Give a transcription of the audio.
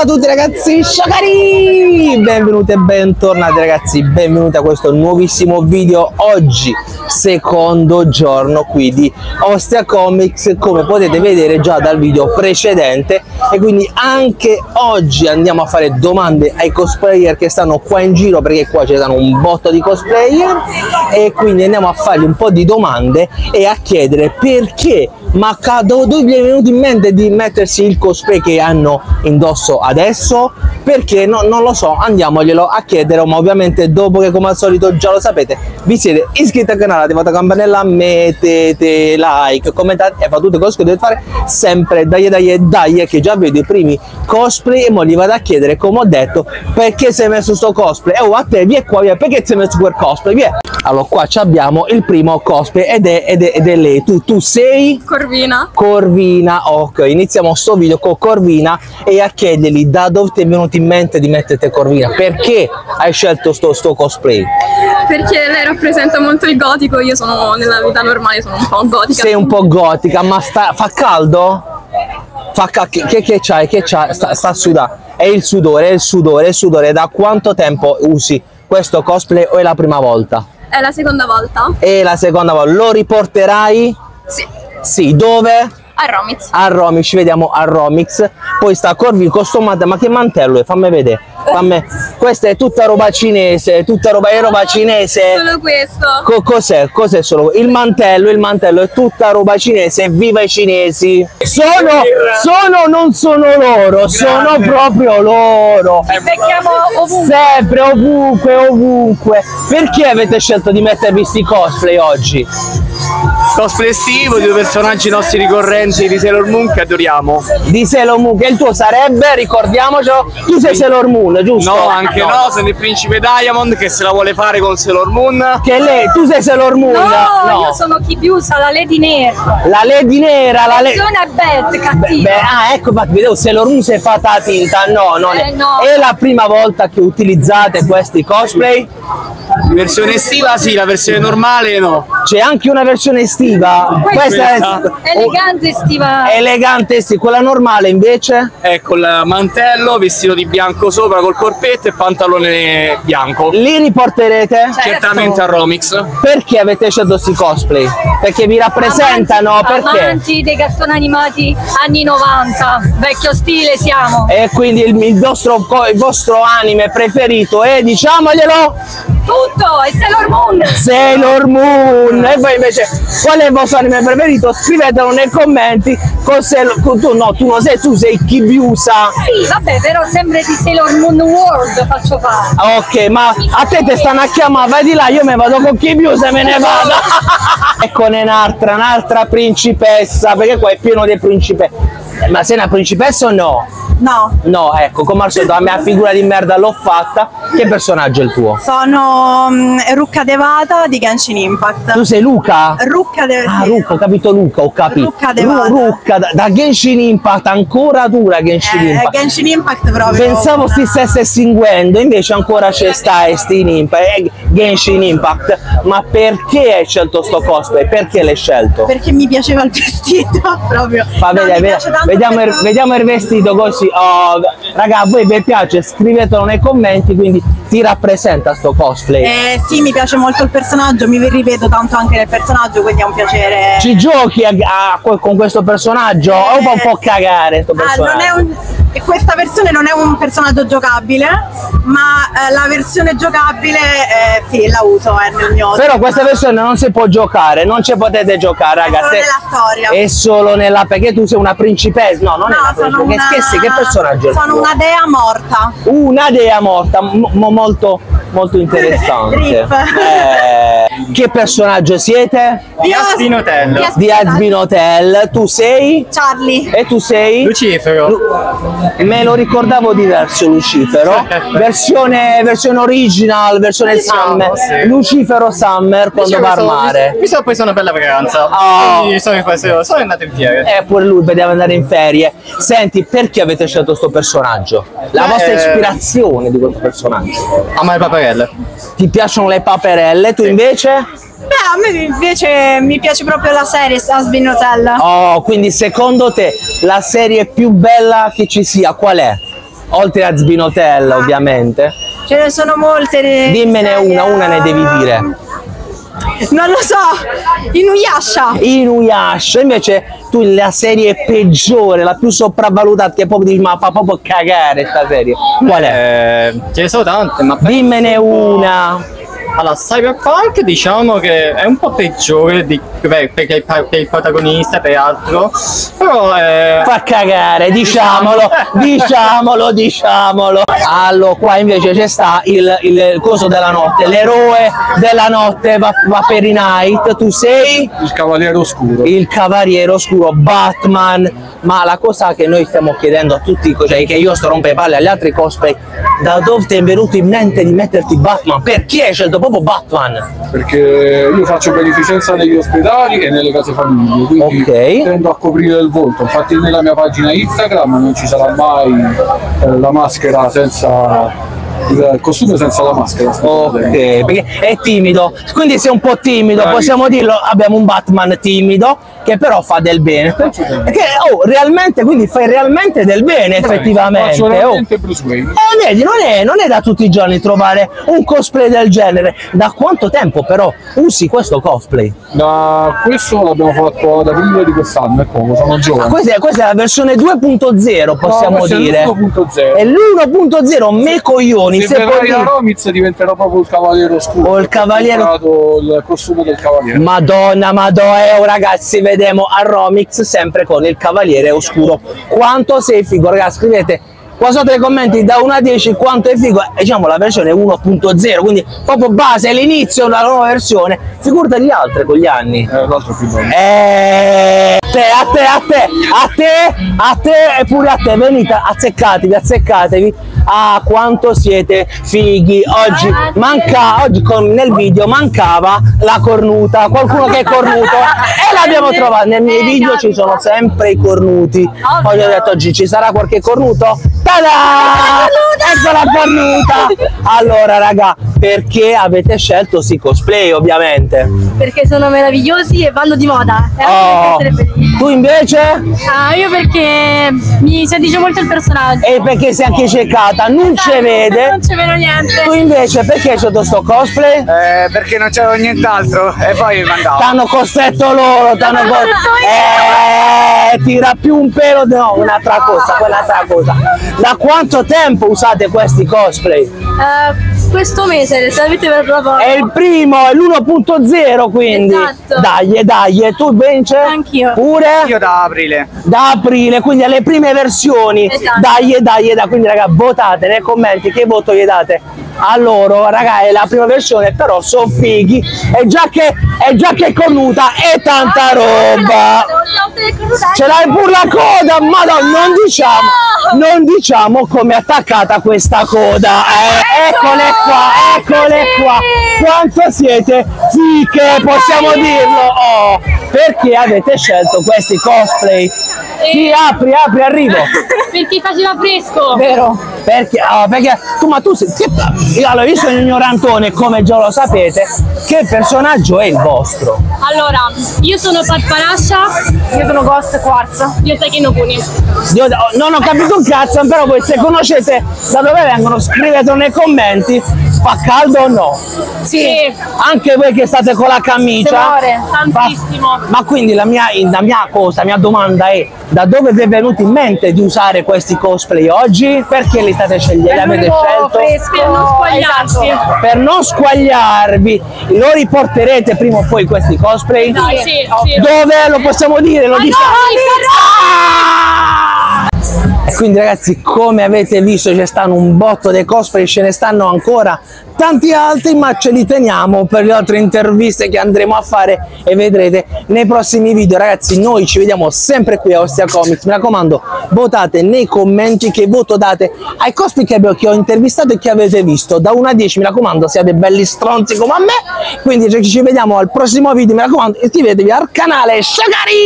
Bella a tutti ragazzi, sciacari! Benvenuti e bentornati ragazzi, benvenuti a questo nuovissimo video oggi, secondo giorno qui di Ostia Comics. Come potete vedere già dal video precedente e quindi anche oggi andiamo a fare domande ai cosplayer che stanno qua in giro perché qua ci sono un botto di cosplayer. E quindi andiamo a fargli un po' di domande e a chiedere perché ma dove gli è venuto in mente di mettersi il cosplay che hanno indosso adesso? Perché no, non lo so, andiamoglielo a chiedere, ma ovviamente dopo che come al solito già lo sapete, vi siete iscritti al canale, attivate la campanella, mettete like, commentate e fate tutte cose che dovete fare sempre, dai dai dai, che già vedo i primi cosplay e mo gli vado a chiedere, come ho detto, perché sei messo sto cosplay? E oh, a te, via qua, via, perché sei messo quel cosplay? Via! Allora, qua abbiamo il primo cosplay ed è, ed è, ed è lei. Tu, tu sei? Corvina. Corvina, ok. Iniziamo sto video con Corvina e a chiedergli da dove ti è venuto in mente di mettere Corvina. Perché hai scelto sto, sto cosplay? Perché lei rappresenta molto il gotico, io sono nella vita normale sono un po' gotica. Sei un po' gotica, ma sta, fa caldo? Fa ca che, che, che c'hai? Che c'hai? Sta, sta sudare. È il sudore, è il sudore, è il sudore. Da quanto tempo usi questo cosplay o è la prima volta? È la seconda volta. È la seconda volta. Lo riporterai? Sì. Sì, dove? A Romix. A Romix, ci vediamo a Romix. Poi sta Corvi costumata, ma che mantello è? Fammi vedere. Fammi... Questa è tutta roba cinese, tutta roba, è roba cinese. Solo questo. Co cos'è? Cos'è solo? Il mantello, il mantello è tutta roba cinese, viva i cinesi! Sono, sono non sono loro, sono proprio loro! Ci becchiamo ovunque. Sempre, ovunque, ovunque. Perché avete scelto di mettervi questi cosplay oggi? Cosplay estivo di due personaggi nostri ricorrenti di Sailor Moon che adoriamo. Di Sailor Moon, che il tuo sarebbe, ricordiamocelo, tu sei Sailor Moon, giusto? No, anche no, sono il principe Diamond che se la vuole fare con Sailor Moon. Che lei, tu sei Sailor Moon? No, io sono Kibiusa, la Lady Nera. La Lady Nera, la Lady... Versione bad, cattiva. Beh, ah, ecco, infatti, vedevo Sailor Moon si è fatta la tinta, no, non è. Eh, no. È la prima volta che utilizzate questi cosplay? Versione estiva sì, la versione normale no. C'è anche una versione estiva. Questa è Elegante estiva. oh, elegante estiva, quella normale invece? È col mantello, vestito di bianco sopra col corpetto e pantalone bianco. Li riporterete? Certamente a Romix. Perché avete scelto questi cosplay? Perché vi rappresentano? amanti, perché? Amanti dei cartoni animati anni 90, vecchio stile siamo. E quindi il, il vostro, il vostro anime preferito è, diciamoglielo, Tutto, è Sailor Moon. Sailor Moon. E voi invece, qual è il vostro anime preferito? Scrivetelo nei commenti. Con Sailor- con tu, no, tu non sei, tu sei Kibiusa. Sì, vabbè, però sempre di Sailor Moon World faccio parte. Ok, ma a te ti stanno a chiamare, vai di là, io me vado con Kibiusa e me ne vado. ecco un'altra, un'altra principessa, perché qua è pieno di principesse. Ma sei una principessa o no? No, No, ecco, come al solito la mia figura di merda l'ho fatta. Che personaggio è il tuo? sono mm, Rucca Devata di Genshin Impact. Tu sei Luca? Rucca Devata. Ah, Rucca, ho capito Luca, ho capito. Rucca Devata. Ru- Rucca, da, da Genshin Impact, ancora dura Genshin Eh, Impact. Genshin Impact proprio. Pensavo si stesse estinguendo, invece ancora c'è sta Steam Impact, eh, Genshin Impact. Ma perché hai scelto sto cosplay? Perché l'hai scelto? Perché mi piaceva il vestito proprio. Fa No, vedere, vediamo, il, vediamo il vestito così. Oh, raga, a voi vi piace? Scrivetelo nei commenti, quindi ti rappresenta sto cosplay. Eh, sì, mi piace molto il personaggio, mi rivedo tanto anche nel personaggio, quindi è un piacere. Ci giochi a- a- con questo personaggio? O fa un po' cagare sto Ah, personaggio? non è un- e questa versione non è un personaggio giocabile, ma eh, la versione giocabile eh, sì, la uso è nel mio Però questa versione non si può giocare, non ci potete giocare, È raga. solo nella storia. È solo nella. perché tu sei una principessa. No, non è No, una sono principessa. una, Che, che, che personaggio è Sono una dea morta. Una dea morta, mo- mo- molto, molto interessante. Eh, che personaggio siete? Io Astin Hotel. Di Di Asbin Hotel. Tu sei? Charlie. E tu sei? Lucifero. Me lo ricordavo diverso Lucifero. versione, versione original, versione Diciamo, Summer. sì. Lucifero Summer quando va al mare. Mi sono preso una bella vacanza. Oh. Sono, sono, sono andato in fiere. Eh, pure lui vedeva andare in ferie. Senti, perché avete scelto questo personaggio? La Beh, vostra eh, ispirazione di questo personaggio? Amare paperelle. Ti piacciono le paperelle? Tu invece? Beh, a me invece mi piace proprio la serie Asbin Hotel. Oh, quindi secondo te la serie più bella che ci sia qual è? Oltre a Zbinotel, ovviamente. Ce ne sono molte. ne- Dimmene una, una ne devi dire. Non lo so, Inuyasha. Inuyasha, invece tu la serie peggiore, la più sopravvalutata, che proprio dici, ma fa proprio cagare sta serie. Qual è? Eh, ce ne sono tante, ma Dimmene una. Allora, Cyberpunk diciamo che è un po' peggiore di, beh, perché il, pa- per il protagonista e per altro, però eh, Fa cagare, diciamolo, diciamolo, diciamolo. Allora, qua invece c'è sta il, il coso della notte, l'eroe della notte va, va per i night, tu sei Il Cavaliere Oscuro. il cavaliere oscuro Batman ma la cosa che noi stiamo chiedendo a tutti cioè che io sto rompe palle agli altri cosplay da dove ti è venuto in mente di metterti Batman perché hai scelto proprio Batman Perché io faccio beneficenza negli ospedali e nelle case famiglie, quindi Ok. tendo a coprire il volto. Infatti nella mia pagina Instagram non ci sarà mai eh, la maschera senza il costume senza la maschera. ok perché è timido quindi sei un po' timido Bravissimo. possiamo dirlo abbiamo un Batman timido che però fa del bene perché oh, realmente quindi fai realmente del bene effettivamente oh. Wayne. Eh, vedi, non è, non è da tutti i giorni trovare un cosplay del genere. Da quanto tempo però usi questo cosplay? Da questo l'abbiamo fatto ad aprile di quest'anno, è poco, sono giovane. Questa è, questa è la versione 2.0, possiamo No, dire. È l'1.0. È l'1.0, me coglioni, Se se verrai dire. Romiz diventerò proprio il Cavaliere Oscuro. O il Cavaliere- il costume del Cavaliere. Madonna, madonna, eh, oh, ragazzi, vediamo a Romix sempre con il Cavaliere Oscuro. Quanto sei figo, ragazzi, scrivete qua sotto nei commenti da 1 a 10 quanto è figo. E diciamo la versione 1.0, quindi proprio base, l'inizio della nuova versione. Figurati gli altri con gli anni. Eh, l'altro più bello. Eh, te, a te, a te, a te, a te e pure a te, venite, azzeccatevi, azzeccatevi. Ah, quanto siete fighi. Oggi manca, oggi con- nel video mancava la cornuta, qualcuno che è cornuto e l'abbiamo trovato. Nei miei video ci sono sempre i cornuti. Oggi ho detto oggi ci sarà qualche cornuto? Tada! Ecco la cornuta! Allora, raga, perché avete scelto sì cosplay, ovviamente? perché sono meravigliosi e vanno di moda. E anche Oh, tu invece? Ah, io perché mi si addice molto il personaggio. E perché sei anche ciecata, non ci vede. Non ci vedo niente. Tu invece perché scelto sto cosplay? Eh, perché non c'avevo nient'altro e poi mi mandavo. T'hanno costretto loro, t'hanno costretto. Eh, tira più un pelo, no, un'altra cosa, quell'altra cosa. Da quanto tempo usate questi cosplay? Eh, questo mese, letteralmente per proprio. È il primo, è l'1.0 quindi. Esatto. Dai, dai, e tu Vince? Anch'io. Pure? Io da aprile. da aprile, quindi alle prime versioni. Esatto. Dai, dai, dai, quindi raga, votate nei commenti che voto gli date a loro, raga, è la prima versione, però sono fighi, è già che è già che è cornuta e tanta roba. Ce l'hai pure la coda, madonna, non diciamo, non diciamo come è attaccata questa coda. Eh, eccole qua, eccole qua. Quanto siete fiche, possiamo dirlo. Oh, perché avete scelto questi cosplay? Sì, apri, apri, arrivo. Perché faceva fresco. Vero? Perché, ah, perché tu, ma tu sei, che, io- allora io sono ignorantone, come già lo sapete. Che personaggio è il vostro? Allora, io sono Parparascia. Io sono Ghost Quartz. Io puni. Io oh, non ho capito un cazzo, però voi se conoscete da dove vengono, scrivetelo nei commenti. Fa caldo o no? Sì. Anche voi che state con la camicia. Tantissimo. Ma quindi la mia, la mia cosa, la mia domanda è da dove vi è venuto in mente di usare questi cosplay oggi? Perché li state scegliendo? Li avete scelto? Per non squagliarsi. Per non squagliarvi, lo riporterete prima o poi questi cosplay? Sì, sì. Dove lo possiamo dire? Lo diciamo? Ah! Quindi ragazzi come avete visto ci stanno un botto dei cosplay, ce ne stanno ancora tanti altri ma ce li teniamo per le altre interviste che andremo a fare e vedrete nei prossimi video. Ragazzi noi ci vediamo sempre qui a Ostia Comics. Mi raccomando votate nei commenti che voto date ai cosplay che, abbiamo- che ho intervistato e che avete visto. Da 1 a 10 mi raccomando siate belli stronzi come a me. Quindi ci vediamo al prossimo video mi raccomando iscrivetevi al canale Shagari